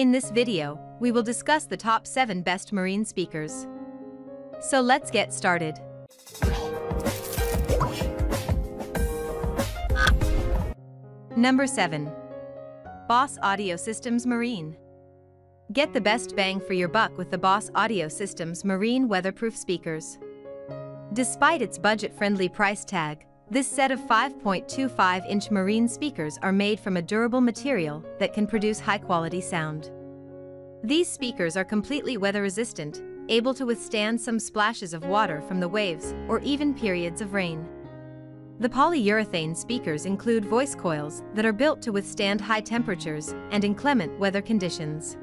In this video, we will discuss the top 7 best marine speakers. So let's get started. Number 7. Boss Audio Systems Marine. Get the best bang for your buck with the Boss Audio Systems Marine weatherproof speakers. Despite its budget-friendly price tag, this set of 5.25-inch marine speakers are made from a durable material that can produce high-quality sound. These speakers are completely weather-resistant, able to withstand some splashes of water from the waves or even periods of rain. The polyurethane speakers include voice coils that are built to withstand high temperatures and inclement weather conditions.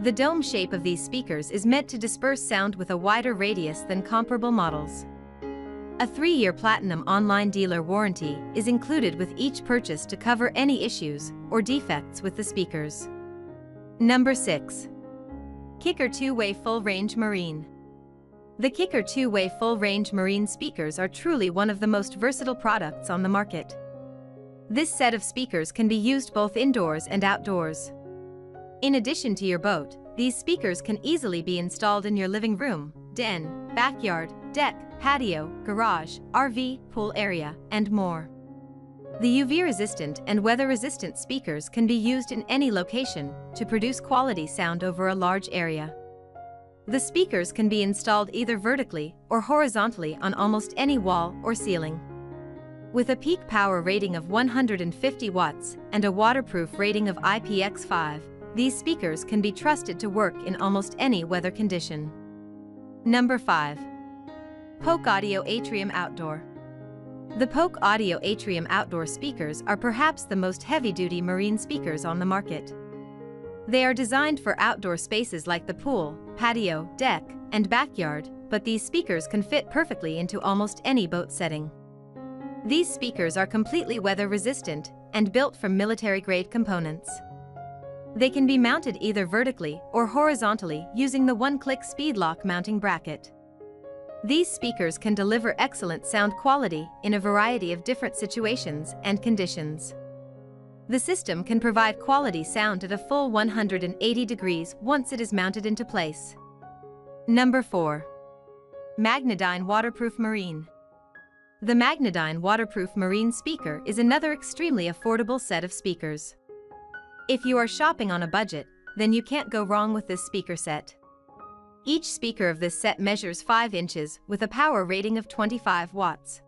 The dome shape of these speakers is meant to disperse sound with a wider radius than comparable models. A three-year Platinum online dealer warranty is included with each purchase to cover any issues or defects with the speakers. Number 6. Kicker 2-Way Full Range Marine. The Kicker 2-Way Full Range Marine speakers are truly one of the most versatile products on the market. This set of speakers can be used both indoors and outdoors. In addition to your boat, these speakers can easily be installed in your living room, den, backyard, deck, patio, garage, RV, pool area, and more. The UV-resistant and weather-resistant speakers can be used in any location to produce quality sound over a large area. The speakers can be installed either vertically or horizontally on almost any wall or ceiling. With a peak power rating of 150 watts and a waterproof rating of IPX5, these speakers can be trusted to work in almost any weather condition. Number 5. Polk Audio Atrium Outdoor. The Polk Audio Atrium Outdoor speakers are perhaps the most heavy-duty marine speakers on the market. They are designed for outdoor spaces like the pool, patio, deck, and backyard, but these speakers can fit perfectly into almost any boat setting. These speakers are completely weather-resistant and built from military-grade components. They can be mounted either vertically or horizontally using the one-click speed lock mounting bracket. These speakers can deliver excellent sound quality in a variety of different situations and conditions. The system can provide quality sound at a full 180 degrees once it is mounted into place. Number 4. Magnadyne Waterproof Marine. The Magnadyne Waterproof Marine speaker is another extremely affordable set of speakers. If you are shopping on a budget, then you can't go wrong with this speaker set. Each speaker of this set measures 5 inches with a power rating of 25 watts.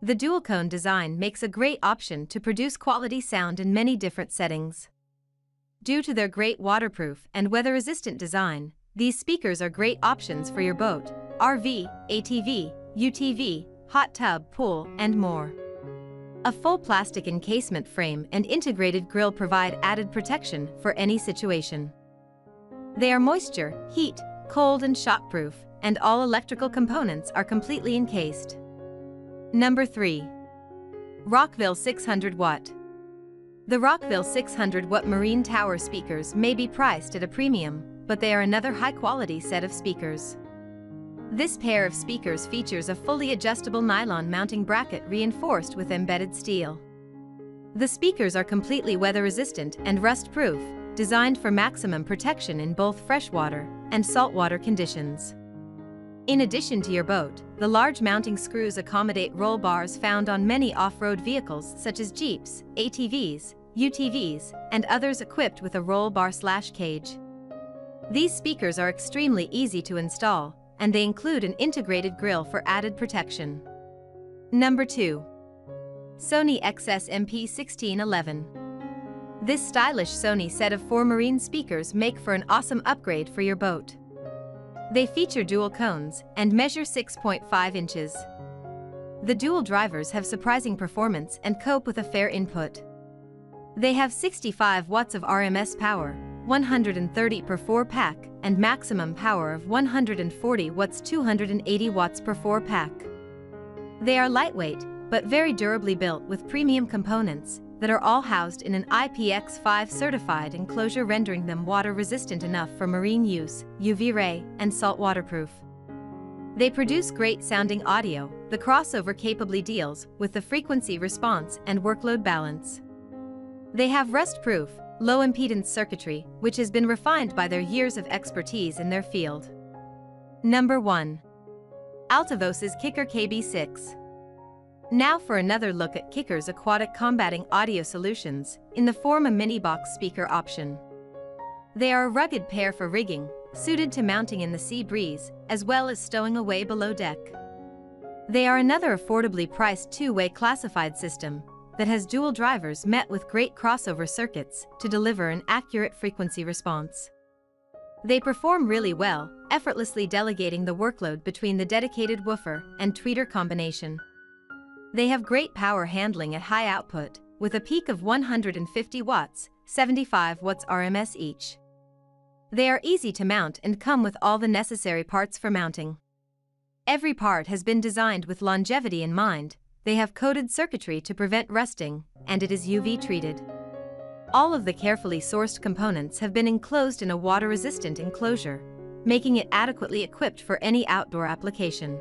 The dual-cone design makes a great option to produce quality sound in many different settings. Due to their great waterproof and weather-resistant design, these speakers are great options for your boat, RV, ATV, UTV, hot tub, pool, and more. A full plastic encasement frame and integrated grille provide added protection for any situation. They are moisture, heat, cold and shockproof, and all electrical components are completely encased. Number 3. Rockville 600 Watt. The Rockville 600 Watt Marine Tower speakers may be priced at a premium, but they are another high-quality set of speakers. This pair of speakers features a fully adjustable nylon mounting bracket reinforced with embedded steel. The speakers are completely weather-resistant and rust-proof, designed for maximum protection in both freshwater and saltwater conditions. In addition to your boat, the large mounting screws accommodate roll bars found on many off-road vehicles such as Jeeps, ATVs, UTVs, and others equipped with a roll bar slash cage. These speakers are extremely easy to install, and they include an integrated grille for added protection. Number 2. Sony XS MP1611 this stylish Sony set of four marine speakers make for an awesome upgrade for your boat. They feature dual cones and measure 6.5 inches. The dual drivers have surprising performance and cope with a fair input. They have 65 watts of RMS power, 130 per 4 pack, and maximum power of 140 watts 280 watts per 4 pack. They are lightweight, but very durably built with premium components, that are all housed in an IPX5 certified enclosure rendering them water resistant enough for marine use, UV ray, and salt waterproof. They produce great sounding audio, the crossover capably deals with the frequency response and workload balance. They have rust-proof, low impedance circuitry, which has been refined by their years of expertise in their field. Number 1. Altavos's Kicker KB6. Now for another look at Kicker's aquatic combating audio solutions, in the form of a mini box speaker option. They are a rugged pair for rigging, suited to mounting in the sea breeze, as well as stowing away below deck. They are another affordably priced two-way classified system that has dual drivers met with great crossover circuits to deliver an accurate frequency response. They perform really well, effortlessly delegating the workload between the dedicated woofer and tweeter combination. They have great power handling at high output, with a peak of 150 watts, 75 watts RMS each. They are easy to mount and come with all the necessary parts for mounting. Every part has been designed with longevity in mind, they have coated circuitry to prevent rusting, and it is UV treated. All of the carefully sourced components have been enclosed in a water-resistant enclosure, making it adequately equipped for any outdoor application.